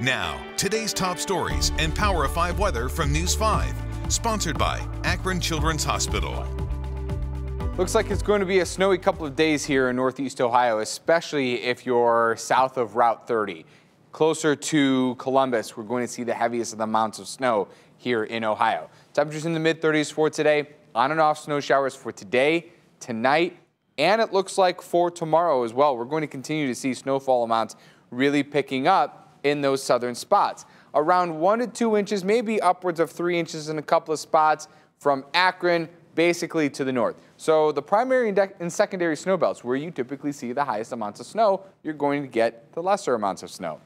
Now, today's top stories and Power of 5 weather from News 5. Sponsored by Akron Children's Hospital. Looks like it's going to be a snowy couple of days here in Northeast Ohio, especially if you're south of Route 30. Closer to Columbus, we're going to see the heaviest of the amounts of snow here in Ohio. Temperatures in the mid 30s for today, on and off snow showers for today, tonight, and it looks like for tomorrow as well. We're going to continue to see snowfall amounts really picking up in those southern spots. Around one to two inches, maybe upwards of three inches in a couple of spots from Akron basically to the north. So the primary and secondary snow belts, where you typically see the highest amounts of snow, you're going to get the lesser amounts of snow.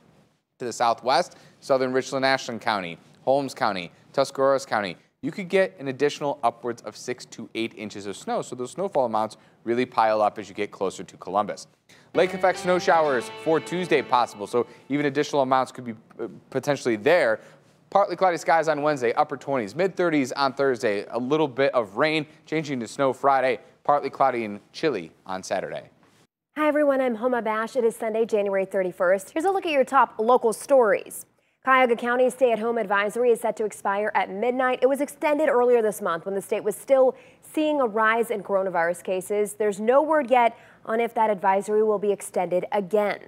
To the southwest, southern Richland, Ashland County, Holmes County, Tuscarawas County, you could get an additional upwards of six to eight inches of snow. So those snowfall amounts really pile up as you get closer to Columbus. Lake effect snow showers for Tuesday possible, so even additional amounts could be uh, potentially there. Partly cloudy skies on Wednesday, upper 20s, mid 30s on Thursday, a little bit of rain, changing to snow Friday, partly cloudy and chilly on Saturday. Hi everyone, I'm Homa Bash. It is Sunday, January 31st. Here's a look at your top local stories. Cuyahoga County's stay-at-home advisory is set to expire at midnight. It was extended earlier this month when the state was still seeing a rise in coronavirus cases. There's no word yet on if that advisory will be extended again.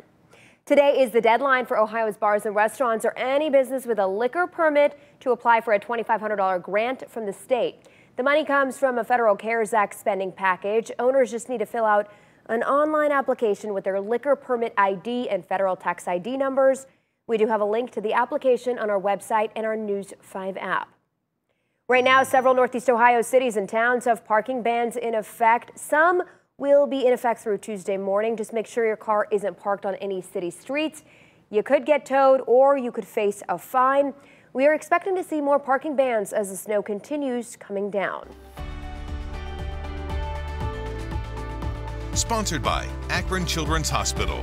Today is the deadline for Ohio's bars and restaurants or any business with a liquor permit to apply for a $2,500 grant from the state. The money comes from a federal CARES Act spending package. Owners just need to fill out an online application with their liquor permit ID and federal tax ID numbers. We do have a link to the application on our website and our News 5 app. Right now, several Northeast Ohio cities and towns have parking bans in effect. Some will be in effect through Tuesday morning. Just make sure your car isn't parked on any city streets. You could get towed or you could face a fine. We are expecting to see more parking bans as the snow continues coming down. Sponsored by Akron Children's Hospital.